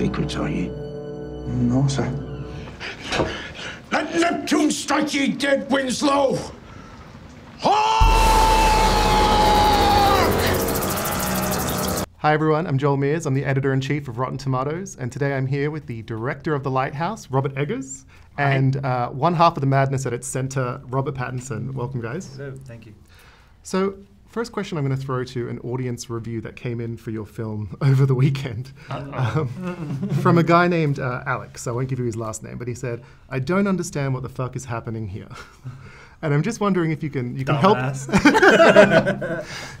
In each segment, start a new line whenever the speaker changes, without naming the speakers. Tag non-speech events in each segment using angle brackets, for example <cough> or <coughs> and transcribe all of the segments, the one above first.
secrets, are you?
No, sir.
Let Neptune strike ye dead, Winslow!
Hi everyone, I'm Joel Meares. I'm the editor in chief of Rotten Tomatoes, and today I'm here with the director of The Lighthouse, Robert Eggers, and uh, one half of the madness at its center, Robert Pattinson. Welcome, guys.
Hello, thank you.
So, first question I'm going to throw to an audience review that came in for your film <laughs> over the weekend um, from a guy named uh, Alex. I won't give you his last name, but he said, "I don't understand what the fuck is happening here." <laughs> And I'm just wondering if you can you can help. <laughs>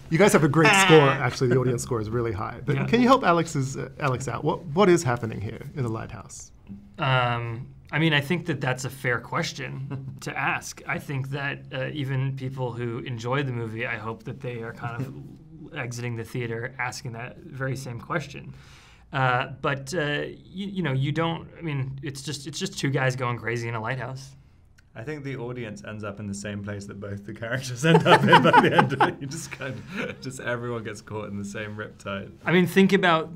you guys have a great score. Actually, the audience score is really high. But
Yeah.
can you help Alex's uh, Alex out? What what is happening here in the lighthouse?
Um, I mean, I think that that's a fair question <laughs> to ask. I think that uh, even people who enjoy the movie, I hope that they are kind of <laughs> exiting the theater asking that very same question. Uh, but uh, you, you know, you don't. I mean, it's just it's just two guys going crazy in a lighthouse.
I think the audience ends up in the same place that both the characters end up in by the end of it. You just kind of, just everyone gets caught in the same riptide.
I mean, think about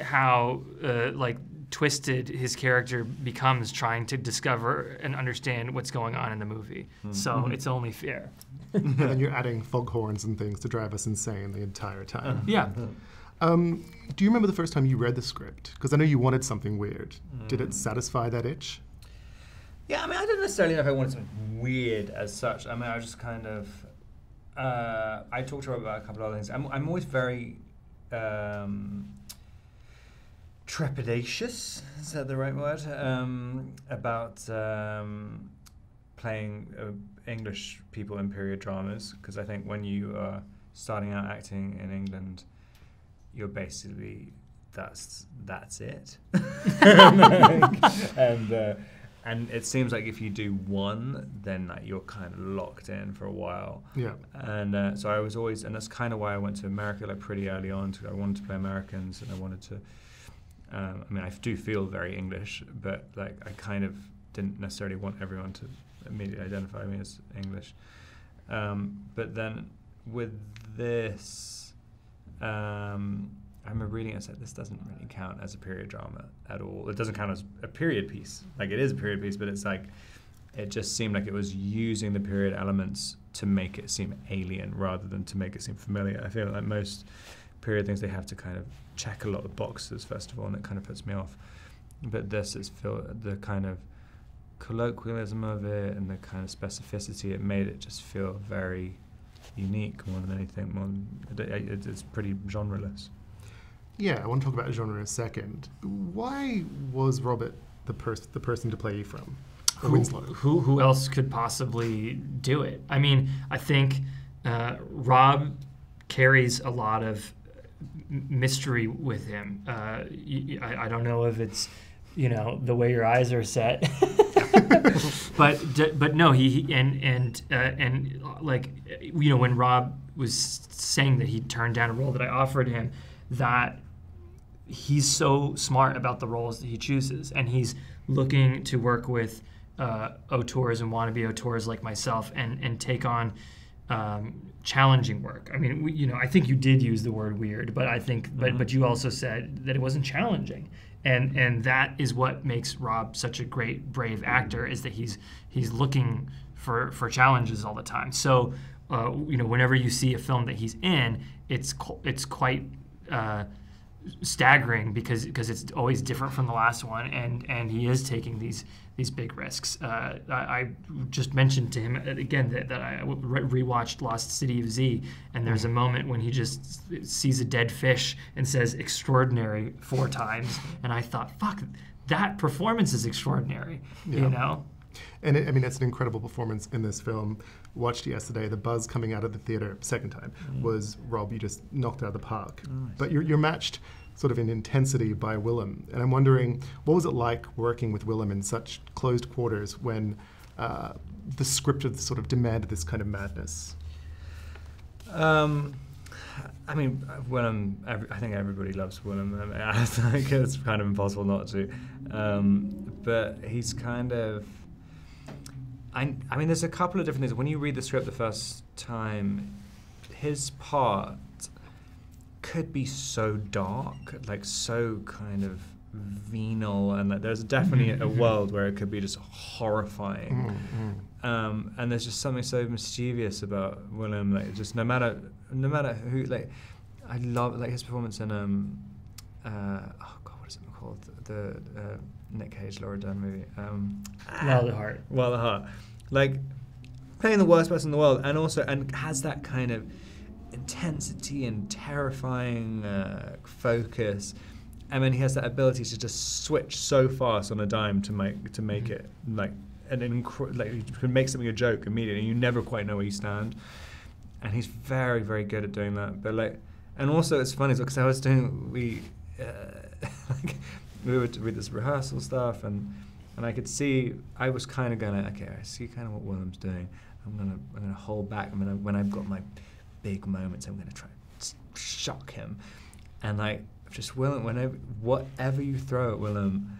how uh, like twisted his character becomes trying to discover and understand what's going on in the movie. So it's only fair. <laughs>
and then you're <laughs> adding foghorns and things to drive us insane the entire time.
Yeah.
Um, do you remember the first time you read the script? Because I know you wanted something weird. Did it satisfy that itch?
Yeah, I mean, I don't necessarily know if I wanted something weird as such. I mean, I was just kind of. Uh, I talked to her about a couple of other things. I'm, I'm always very um, trepidatious, is that the right word? Um, about um, playing uh, English people in period dramas, because I think when you are starting out acting in England, you're basically that's that's it. <laughs> and uh, and it seems like if you do one, then like, you're kind of locked in for a while.
Yeah.
And uh, so I was always, and that's kind of why I went to America like pretty early on. To, I wanted to play Americans, and I wanted to. Um, I mean, I do feel very English, but like I kind of didn't necessarily want everyone to immediately identify me as English. Um, but then with this, um, I remember reading it and said, this doesn't really count as a period drama at all. It doesn't count as a period piece. Like it is a period piece, but it's like, it just seemed like it was using the period elements to make it seem alien rather than to make it seem familiar. I feel like most period things, they have to kind of check a lot of boxes, first of all, and it kind of puts me off. But this is feel the kind of colloquialism of it and the kind of specificity, it made it just feel very unique more than anything. More than, it, it, it's pretty genreless.
Yeah, I want to talk about genre in a second. Why was Robert the, pers- the person to play Ephraim? Or
who,
Winslow?
who who else could possibly do it? I mean, I think uh, Rob carries a lot of m- mystery with him. Uh, I, I don't know if it's you know the way your eyes are set, <laughs> but but no, he, he and and uh, and like you know when Rob was saying that he turned down a role that I offered him, that he's so smart about the roles that he chooses, and he's looking to work with uh, auteurs and wannabe auteurs like myself, and and take on um, challenging work. I mean, we, you know, I think you did use the word weird, but I think, but but you also said that it wasn't challenging, and and that is what makes Rob such a great, brave actor is that he's he's looking for for challenges all the time. So. Uh, you know, whenever you see a film that he's in, it's co- it's quite uh, staggering because because it's always different from the last one, and and he is taking these these big risks. Uh, I, I just mentioned to him again that, that I re- rewatched Lost City of Z, and there's a moment when he just sees a dead fish and says "extraordinary" four times, and I thought, fuck, that performance is extraordinary.
Yeah.
You know.
And it, I mean, it's an incredible performance in this film. Watched it yesterday. The buzz coming out of the theater, second time, was Rob, you just knocked out of the park. But you're, you're matched sort of in intensity by Willem. And I'm wondering, what was it like working with Willem in such closed quarters when uh, the script of sort of demanded this kind of madness?
Um, I mean, Willem. Every, I think everybody loves Willem. I, <laughs> mean, I think it's kind of impossible not to. Um, but he's kind of. I, I mean, there's a couple of different things. When you read the script the first time, his part could be so dark, like so kind of venal and like there's definitely a <laughs> world where it could be just horrifying. Um, and there's just something so mischievous about Willem. Like just no matter no matter who like I love like his performance in um uh, oh god what is it called the uh, Nick Cage Laura Dern movie. Um
Wild at Heart.
Wild at Heart. Like playing the worst person in the world and also and has that kind of intensity and terrifying uh, focus and then he has that ability to just switch so fast on a dime to make to make it like an incre- like you can make something a joke immediately and you never quite know where you stand. And he's very very good at doing that but like and also it's funny because I was doing we uh, <laughs> like we were to with this rehearsal stuff and and I could see I was kind of going like, okay I see kind of what Willem's doing. I'm gonna I'm gonna hold back. I'm gonna when I've got my big moments I'm gonna try and shock him. And like just Willem whenever whatever you throw at Willem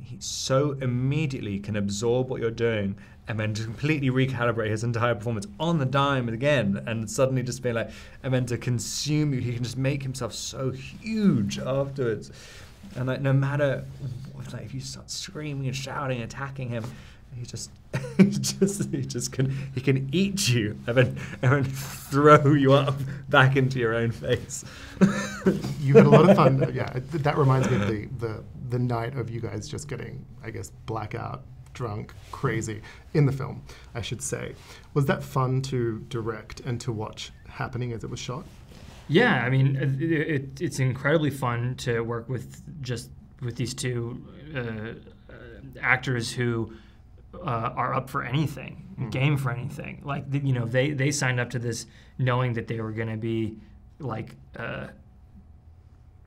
he so immediately can absorb what you're doing and then just completely recalibrate his entire performance on the dime again and suddenly just be like and then to consume you he can just make himself so huge afterwards and like no matter like if you start screaming and shouting attacking him he just <laughs> he just he just can he can eat you and then and then throw you up back into your own face <laughs>
you had a lot of fun. <laughs> Yeah, that reminds me of the, the the night of you guys just getting, I guess, blackout, drunk, crazy in the film. I should say, was that fun to direct and to watch happening as it was shot?
Yeah, I mean, it, it, it's incredibly fun to work with just with these two uh, uh, actors who uh, are up for anything, game for anything. Like the, you know, they they signed up to this knowing that they were going to be like uh,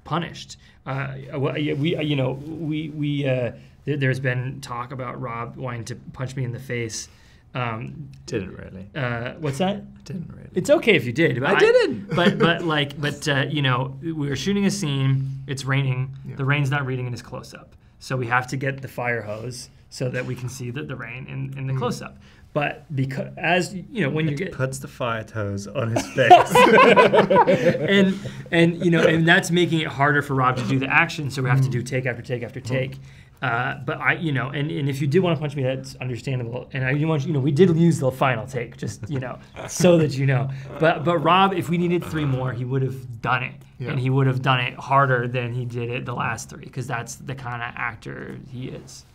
punished. Uh, well, yeah, we you know we we uh, there, there's been talk about Rob wanting to punch me in the face. Um,
didn't really
uh, what's that? <laughs>
didn't really
It's okay if you did. But
I didn't. <laughs>
But but like but uh, you know we were shooting a scene. It's raining.
Yeah.
The rain's not reading in his close up. So we have to get the fire hose so that we can see the, the rain in, in the close up. But because as you know when you get
puts the fire hose on his <laughs> face
and and you know and that's making it harder for Rob to do the action. So we have to do take after take after take. Uh, but I, you know, and, and if you did want to punch me, that's understandable. And I didn't want you, you know, we did use the final take, just you know, <laughs> so that you know. But but Rob, if we needed three more, he would have done it,
Yeah.
and he would have done it harder than he did it the last three, because that's the kind of actor he is.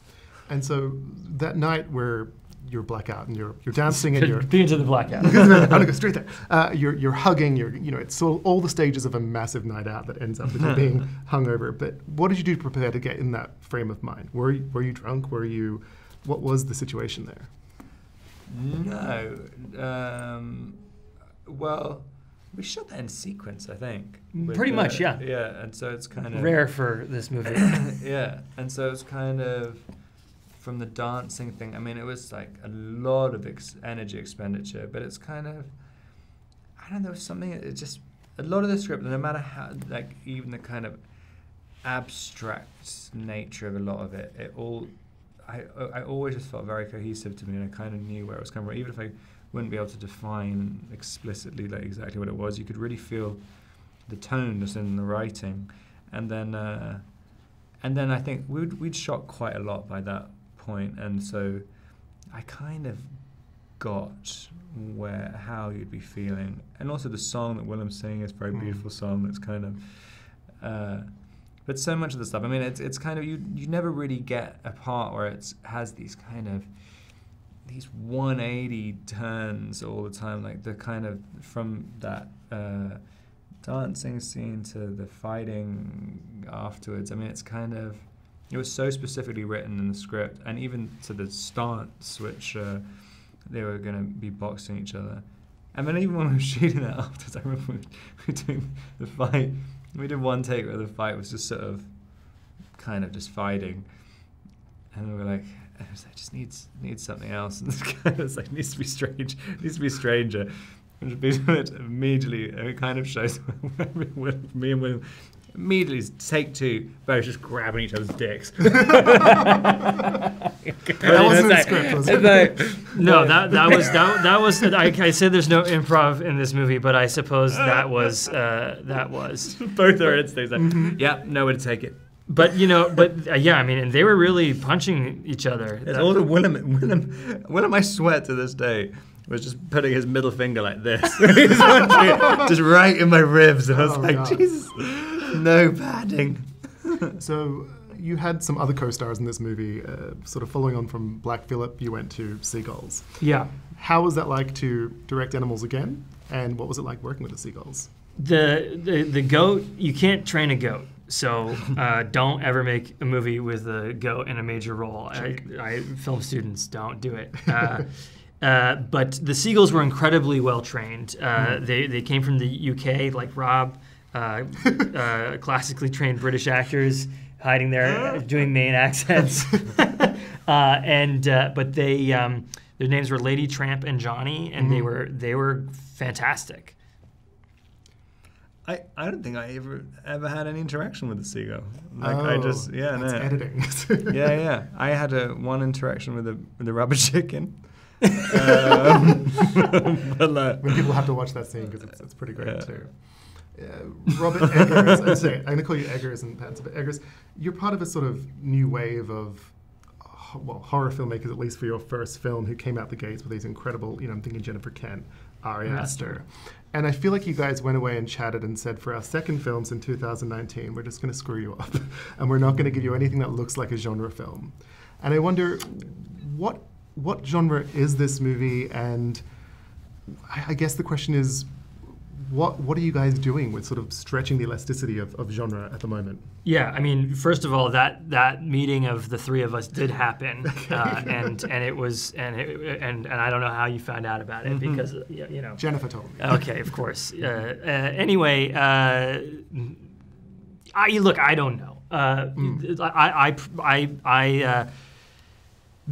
And so that night where you're blackout and you're you're dancing and you're
Be into the blackout. <laughs>
I'm gonna go straight there. Uh, you're you're hugging. You're you know it's all, all the stages of a massive night out that ends up with you being <laughs> hungover. But what did you do to prepare to get in that frame of mind? Were you, were you drunk? Were you? What was the situation there?
No. Um, well, we shot that in sequence, I think.
Pretty
the-
much, yeah.
Yeah, and so it's kind of
Rare for this movie. <coughs>
yeah, and so it's kind of from the dancing thing. I mean, it was like a lot of ex- energy expenditure, but it's kind of I don't know something. It just a lot of the script, no matter how like even the kind of abstract nature of a lot of it, it all I I always just felt very cohesive to me, and I kind of knew where it was coming from, even if I wouldn't be able to define explicitly like exactly what it was. You could really feel the tone just in the writing, and then. Uh, and then I think we'd, we'd shot quite a lot by that point, and so I kind of got where how you'd be feeling, and also the song that Willem's singing is a very
Mm.
beautiful song. That's kind of, uh, but so much of the stuff. I mean, it's it's kind of you you never really get a part where it has these kind of these 180 turns all the time, like the kind of from that. Uh, dancing scene to the fighting afterwards. I mean, it's kind of it was so specifically written in the script, and even to the stance, which uh, they were going to be boxing each other. And then even when we were <laughs> shooting that afterwards, I remember we <laughs> were doing the fight. We did one take where the fight was just sort of kind of just fighting, and we were like. I like, just needs needs something else, <laughs> and this guy was like, needs to be strange, needs to be stranger. Which immediately it kind of shows me and Willem immediately take two, both just grabbing each other's dicks. <laughs>
That wasn't in the script, was it?
No, that that was that, that was. I, I said there's no improv in this movie, but I suppose that was uh, that was.
Both our instincts. Like, Yeah, no way to take it.
but you know, but uh, yeah, I mean, and they were really punching each other.
It's
That-
all the <laughs> Willem, Willem, Willem, I swear to this day, was just putting his middle finger like this. <laughs> He's watching it, just right in my ribs. And I was
Oh,
like,
God.
Jesus, no padding. <laughs>
So you had some other co-stars in this movie, uh, sort of following on from Black Phillip. You went to Seagulls.
yeah.
How was that like to direct animals again? And what was it like working with the Seagulls?
The, the the goat you can't train a goat so uh, <laughs> don't ever make a movie with a goat in a major role I, I film students don't do it uh, <laughs> uh, but the seagulls were incredibly well trained uh, they, they came from the uk like rob uh, uh, classically trained british actors hiding there doing Maine accents <laughs> <laughs> uh, and uh, but they um, their names were lady tramp and johnny and they were they were fantastic
I, I don't think I ever ever had any interaction with the seagull. Like I just yeah
Oh, that's
no.
editing. <laughs>
yeah yeah I had a one interaction with the with the rubber chicken. um, but like,
when people have to watch that scene because it's, it's pretty great
Yeah.
too. Uh, Robert Eggers, I'm sorry, I'm going to call you Eggers and Pattinson, but Eggers, you're part of a sort of new wave of well, horror filmmakers, at least for your first film, who came out the gates with these incredible, you know, I'm thinking Jennifer Kent, Ari
Ari
Aster. And I feel like you guys went away and chatted and said, for our second films in 2019, we're just going to screw you up. <laughs> and we're not going to give you anything that looks like a genre film. And I wonder, what what genre is this movie? And I, I guess the question is, what what are you guys doing with sort of stretching the elasticity of, of genre at the moment?
Yeah, I mean, first of all, that that meeting of the three of us did happen, <laughs> uh, and and it was and it, and and I don't know how you found out about it because uh, y- you know.
Jennifer told me.
Okay, of course. Uh, uh, anyway, uh, I look. I don't know. Uh, I I I, I uh,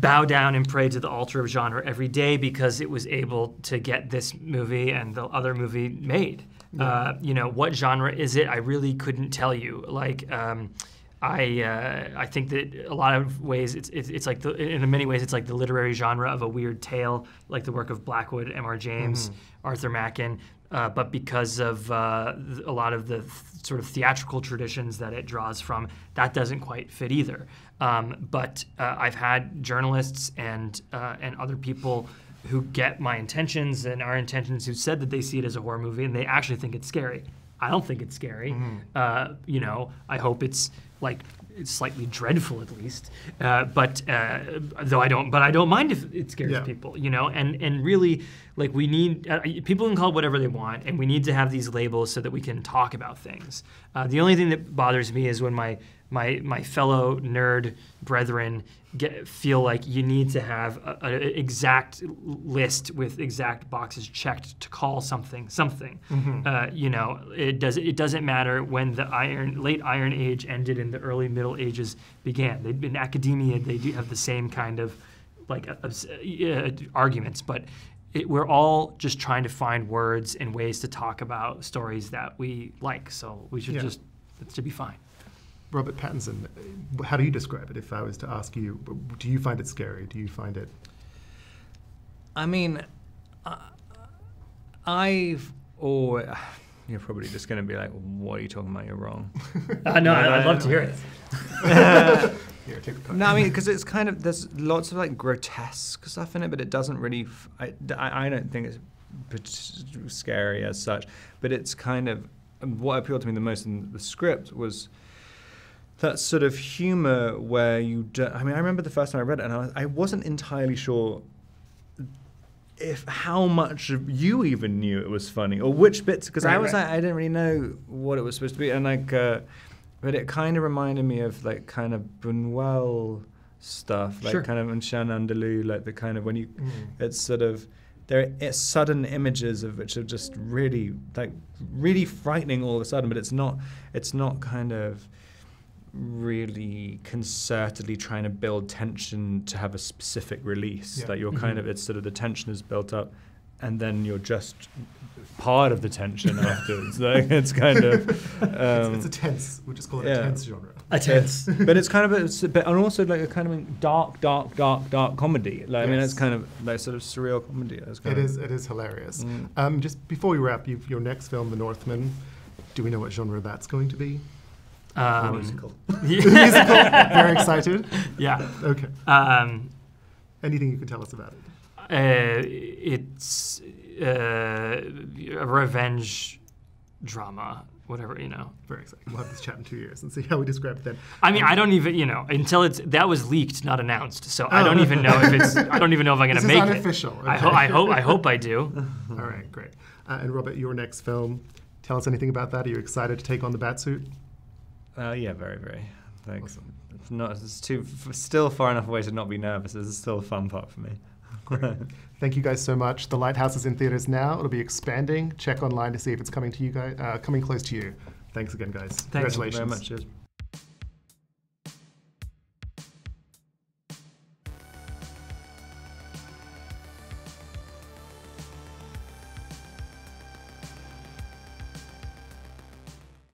bow down and pray to the altar of genre every day because it was able to get this movie and the other movie made. Uh, you know, what genre is it? I really couldn't tell you. Like. Um, I uh, I think that a lot of ways it's, it's it's like the in many ways it's like the literary genre of a weird tale, like the work of Blackwood, M.R. James, Arthur Machen. Uh, but because of uh, a lot of the th- sort of theatrical traditions that it draws from, that doesn't quite fit either. Um, but uh, I've had journalists and uh, and other people who get my intentions and our intentions who said that they see it as a horror movie and they actually think it's scary. I don't think it's scary. Uh, you know, I hope it's like slightly dreadful at least. Uh, but uh, though I don't, but I don't mind if it scares
Yeah.
people. You know, and and really, like we need uh, people can call it whatever they want, and we need to have these labels so that we can talk about things. Uh, the only thing that bothers me is when my my my fellow nerd brethren get feel like you need to have a, a exact list with exact boxes checked to call something something. Uh, you know, it does it doesn't matter when the iron late Iron Age ended and the early Middle Ages began. They, in academia, they do have the same kind of like uh, uh, arguments, but. It, we're all just trying to find words and ways to talk about stories that we like. So we should
Yeah.
just it should be fine.
Robert Pattinson, uh, how do you describe it? If I was to ask you, do you find it scary? Do you find it?
I mean, I, I've or you're probably just going to be like, "What are you talking about? You're wrong."
Uh, <laughs> no, I, I'd love to hear it.
Here, take the card.
No, I mean because it's kind of there's lots of like grotesque stuff in it, but it doesn't really. F- I, I I don't think it's pat- scary as such, but it's kind of what appealed to me the most in the script was that sort of humor where you. Do, I mean, I remember the first time I read it, and I, was, I wasn't entirely sure if how much you even knew it was funny or which bits because I was
right.
like I didn't really know what it was supposed to be and like uh, but it kind of reminded me of like kind of Buñuel stuff like
Sure.
kind of Un Chien Andalou like the kind of when you it's sort of there are sudden images of which are just really like really frightening all of a sudden but it's not it's not kind of really concertedly trying to build tension to have a specific release.
Yeah.
Like you're kind of it's sort of the tension is built up, and then you're just part of the tension <laughs> afterwards. Like it's kind of. Um,
it's, it's a tense. We just call it
yeah.
a tense genre.
A tense. <laughs>
but it's kind of a, it's a bit, and also like a kind of dark, dark, dark, dark comedy. Like I mean, it's kind of like sort of surreal comedy. It's kind
It
of,
is. It is hilarious.
Mm.
Um, just before we wrap, you've, your next film, The Northman. Do we know what genre that's going to be?
Um,
musical. <laughs> <laughs>
Musical. Very excited.
yeah.
Okay.
Um,
Anything you can tell us about it?
uh, it's uh, a revenge drama, whatever you know.
Very exciting. We'll have this chat in two years and see how we describe it then.
I mean, I don't even you know until it's that was leaked, not announced. So I
Oh.
don't even know if it's. I don't even know if I'm <laughs> gonna
This is
make
unofficial,
it. I,
okay.
ho- I hope. I hope I do.
All right, great. Uh, and Robert, your next film. Tell us anything about that. Are you excited to take on the Batsuit?
Uh, yeah, very, very. Thanks.
Awesome.
It's not. It's too. F- still far enough away to not be nervous. This is still a fun part for me. <laughs>
Thank you guys so much. The Lighthouse is in theaters now. It'll be expanding. Check online to see if it's coming to you guys, uh, coming close to you. Thanks again, guys.
Thanks
Congratulations.
very much.